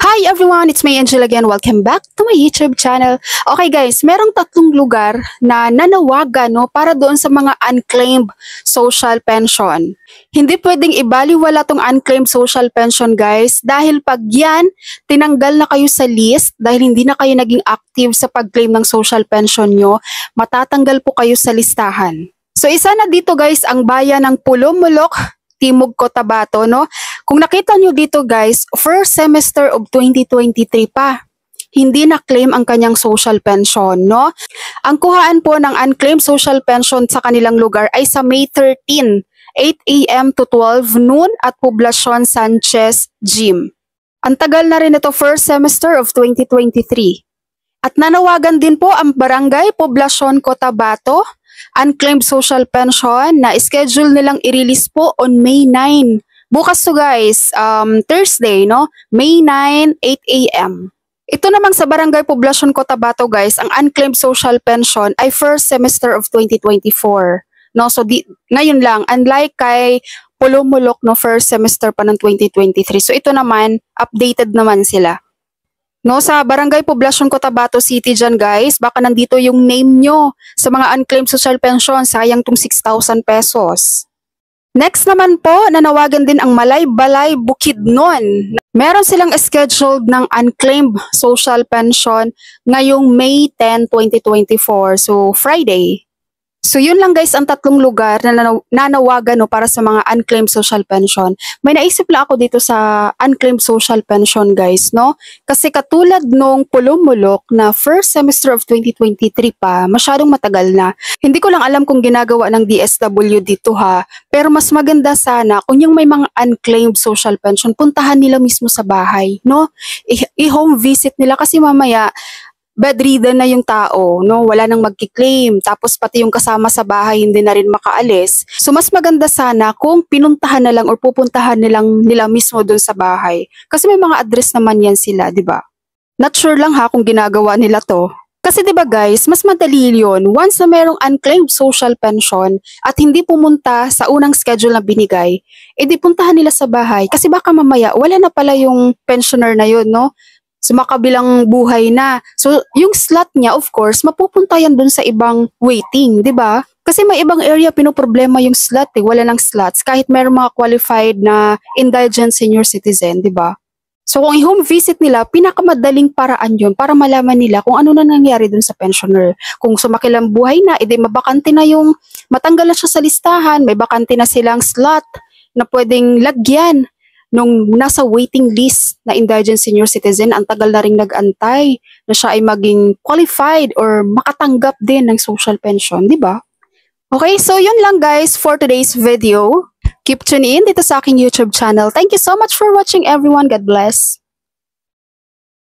Hi everyone, it's me Angel again. Welcome back to my YouTube channel. Okay guys, merong tatlong lugar na nanawagan no, para doon sa mga unclaimed social pension. Hindi pwedeng ibaliwala tong unclaimed social pension guys dahil pag yan, tinanggal na kayo sa list dahil hindi na kayo naging active sa pag-claim ng social pension nyo, matatanggal po kayo sa listahan. So isa na dito guys ang bayan ng Pulumulok, Timog Cotabato, no? Kung nakita nyo dito guys, first semester of 2023 pa, hindi na-claim ang kanyang social pension, no? Ang kuhaan po ng unclaimed social pension sa kanilang lugar ay sa May 13, 8 a.m. to 12 noon at Poblacion Sanchez Gym. Ang tagal na rin ito first semester of 2023. At nanawagan din po ang Barangay Poblacion Cotabato unclaimed social pension na schedule nilang i-release po on May 9 Bukas to guys, um, Thursday, no? May 9, 8 a.m. Ito namang sa Barangay Poblacion Cotabato guys, ang unclaimed social pension ay first semester of 2024. No, so di, ngayon lang, unlike kay Pulumulok no first semester pa ng 2023. So ito naman, updated naman sila. No, sa Barangay Poblacion Cotabato City dyan guys, baka nandito yung name nyo sa mga unclaimed social pension, sayang tong 6,000 pesos. Next naman po, nanawagan din ang Malay Balay Bukidnon. Meron silang scheduled ng unclaimed social pension ngayong May 10, 2024. So, Friday. So yun lang guys ang tatlong lugar na nanawagan no, para sa mga unclaimed social pension. May naisip lang ako dito sa unclaimed social pension guys, no? Kasi katulad nung pulumulok na first semester of 2023 pa, masyadong matagal na. Hindi ko lang alam kung ginagawa ng DSW dito ha, pero mas maganda sana kung yung may mga unclaimed social pension, puntahan nila mismo sa bahay, no? I-home visit nila kasi mamaya bedridden na yung tao, no? Wala nang magki-claim. Tapos pati yung kasama sa bahay hindi na rin makaalis. So mas maganda sana kung pinuntahan na lang or pupuntahan nilang nila mismo doon sa bahay. Kasi may mga address naman yan sila, 'di ba? Not sure lang ha kung ginagawa nila to. Kasi 'di ba guys, mas madali 'yon once na merong unclaimed social pension at hindi pumunta sa unang schedule na binigay, edi puntahan nila sa bahay kasi baka mamaya wala na pala yung pensioner na 'yon, no? Sumakabilang buhay na. So, yung slot niya, of course, mapupunta yan dun sa ibang waiting, di ba? Kasi may ibang area pinoproblema yung slot eh, wala nang slots kahit mayroong mga qualified na indigent senior citizen, di ba? So kung i-home visit nila, pinakamadaling paraan yun para malaman nila kung ano na nangyari dun sa pensioner. Kung sumakilang buhay na, edi mabakante na yung, matanggal na siya sa listahan, may bakante na silang slot na pwedeng lagyan nung nasa waiting list na indigent senior citizen, ang tagal na rin nag-antay na siya ay maging qualified or makatanggap din ng social pension, di ba? Okay, so yun lang guys for today's video. Keep tuning in dito sa aking YouTube channel. Thank you so much for watching everyone. God bless.